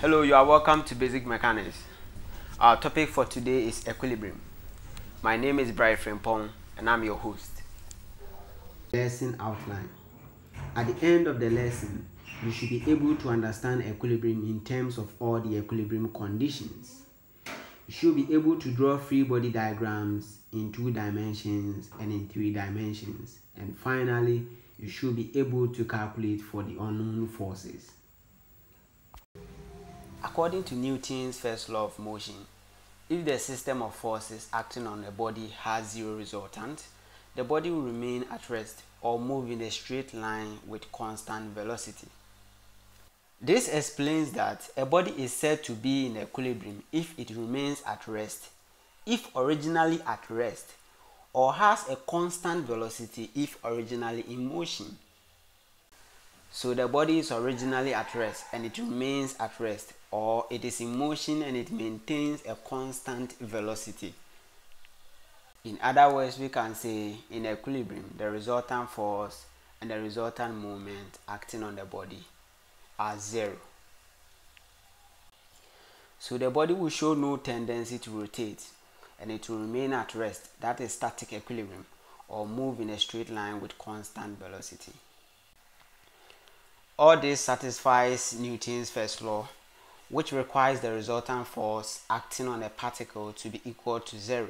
Hello, you are welcome to Basic Mechanics. Our topic for today is equilibrium. My name is Brian Frimpong and I'm your host. Lesson outline. At the end of the lesson, you should be able to understand equilibrium in terms of all the equilibrium conditions. You should be able to draw free body diagrams in two dimensions and in three dimensions. And finally, you should be able to calculate for the unknown forces. According to Newton's first law of motion, if the system of forces acting on a body has zero resultant, the body will remain at rest or move in a straight line with constant velocity. This explains that a body is said to be in equilibrium if it remains at rest, if originally at rest, or has a constant velocity if originally in motion. So the body is originally at rest and it remains at rest, or it is in motion and it maintains a constant velocity. In other words, we can say in equilibrium, the resultant force and the resultant moment acting on the body are zero. So the body will show no tendency to rotate and it will remain at rest, that is static equilibrium, or move in a straight line with constant velocity. All this satisfies Newton's first law, which requires the resultant force acting on a particle to be equal to zero.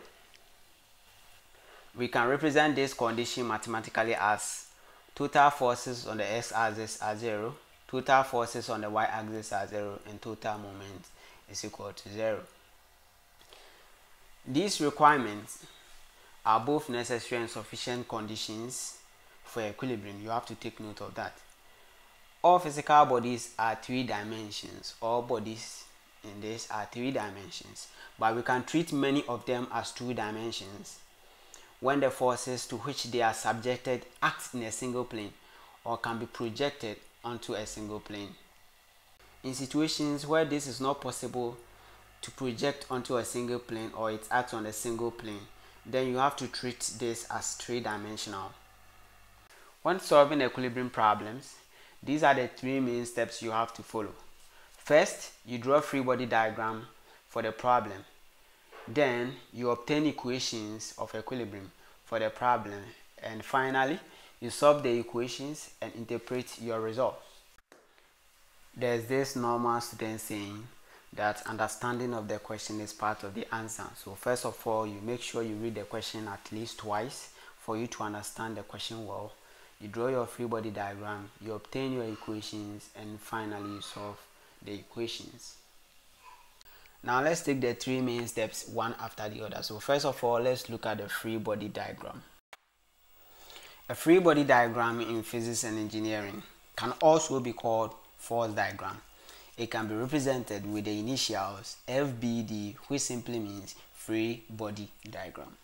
We can represent this condition mathematically as total forces on the x-axis are zero, total forces on the y-axis are zero, and total moment is equal to zero. These requirements are both necessary and sufficient conditions for equilibrium. You have to take note of that. All physical bodies are three dimensions. All bodies in this are three dimensions, but we can treat many of them as two dimensions when the forces to which they are subjected act in a single plane or can be projected onto a single plane. In situations where this is not possible to project onto a single plane or it acts on a single plane, then you have to treat this as three-dimensional. When solving equilibrium problems, these are the three main steps you have to follow. First, you draw free body diagram for the problem. Then, you obtain equations of equilibrium for the problem. And finally, you solve the equations and interpret your results. There's this normal student saying that understanding of the question is part of the answer. So first of all, you make sure you read the question at least twice for you to understand the question well. You draw your free body diagram, you obtain your equations, and finally you solve the equations. Now let's take the three main steps one after the other. So first of all, let's look at the free body diagram. A free body diagram in physics and engineering can also be called force diagram. It can be represented with the initials FBD which simply means free body diagram.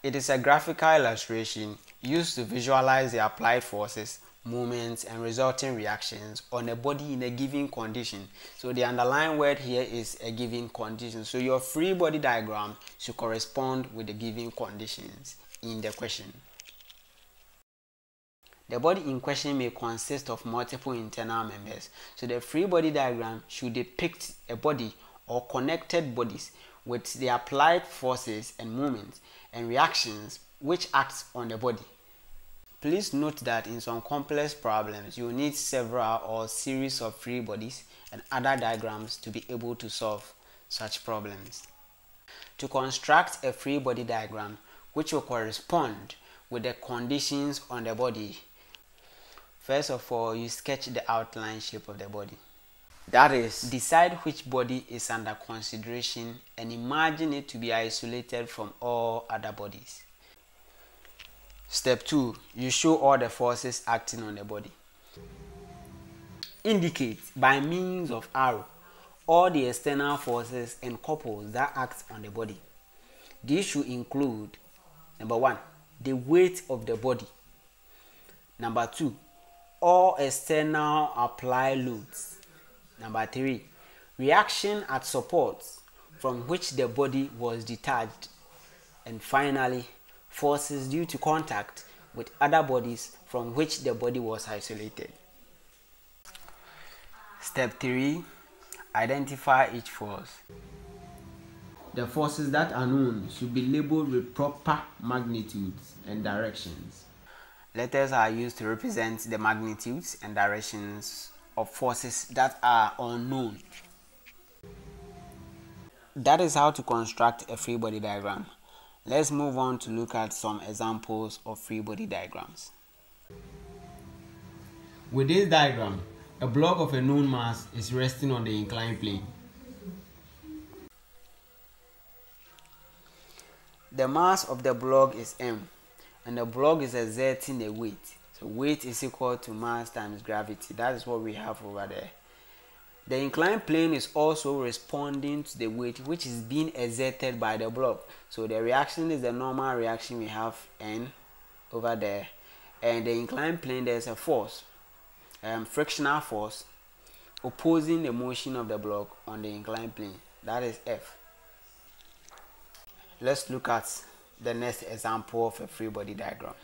It is a graphical illustration used to visualize the applied forces, moments, and resulting reactions on a body in a given condition. So the underlying word here is a given condition. So your free body diagram should correspond with the given conditions in the question. The body in question may consist of multiple internal members. So the free body diagram should depict a body or connected bodies with the applied forces and moments and reactions which acts on the body. Please note that in some complex problems, you need several or series of free bodies and other diagrams to be able to solve such problems. To construct a free body diagram which will correspond with the conditions on the body, first of all, you sketch the outline shape of the body. That is, decide which body is under consideration and imagine it to be isolated from all other bodies. Step 2. You show all the forces acting on the body. Indicate by means of arrow all the external forces and couples that act on the body. These should include number 1. The weight of the body. Number 2. All external applied loads. Number three, reaction at supports from which the body was detached. And finally, forces due to contact with other bodies from which the body was isolated. Step 3 Identify each force. The forces that are known should be labeled with proper magnitudes and directions. Letters are used to represent the magnitudes and directions of forces that are unknown. That is how to construct a free body diagram. Let's move on to look at some examples of free body diagrams. With this diagram, a block of a known mass is resting on the inclined plane. The mass of the block is m and the block is exerting a weight. So weight is equal to mass times gravity. That is what we have over there. The inclined plane is also responding to the weight which is being exerted by the block. So the reaction is the normal reaction we have n over there. And the inclined plane there's a force, um, frictional force opposing the motion of the block on the inclined plane. That is F. Let's look at the next example of a free body diagram.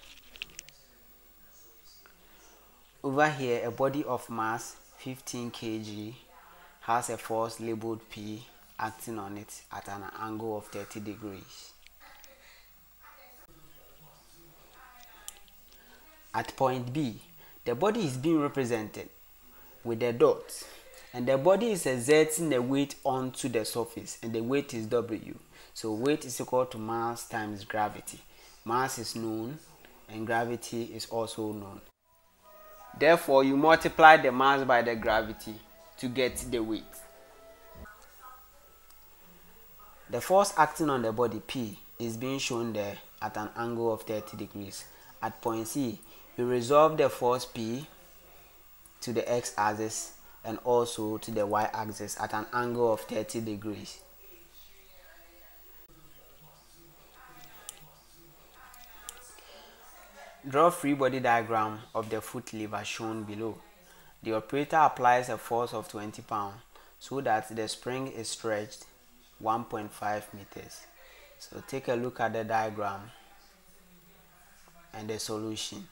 Over here, a body of mass 15 kg has a force labeled P acting on it at an angle of 30 degrees. At point B, the body is being represented with the dot and the body is exerting the weight onto the surface and the weight is W. So weight is equal to mass times gravity. Mass is known and gravity is also known. Therefore, you multiply the mass by the gravity to get the weight. The force acting on the body P is being shown there at an angle of 30 degrees. At point C, we resolve the force P to the x-axis and also to the y-axis at an angle of 30 degrees. Draw free body diagram of the foot lever shown below. The operator applies a force of 20 pounds so that the spring is stretched 1.5 meters. So take a look at the diagram and the solution.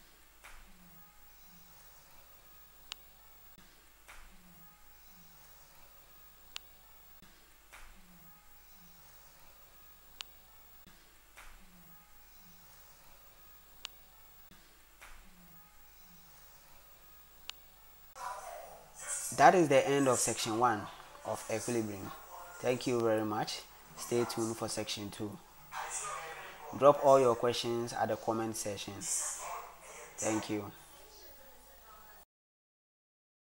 That is the end of section 1 of equilibrium. Thank you very much. Stay tuned for section 2 drop all your questions at the comment section. Thank you